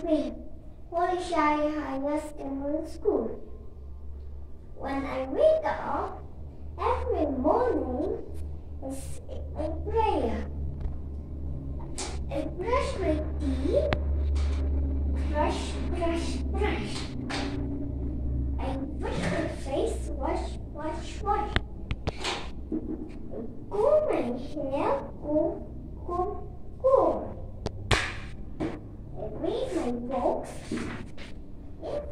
dream. Polish I highest in school. When I wake up, every morning is a prayer. I brush my teeth. Brush, brush, brush. I wash my face. Wash, wash, wash. I comb my hair. Comb, comb. my box. E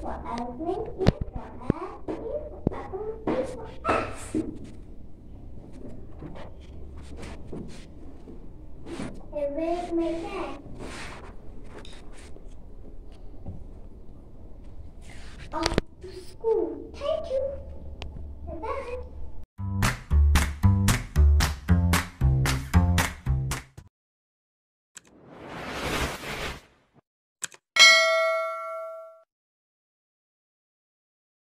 for elephant, E for air, E for apple, E for axe. And where's my cat? Off to school. Thank you. Bye-bye.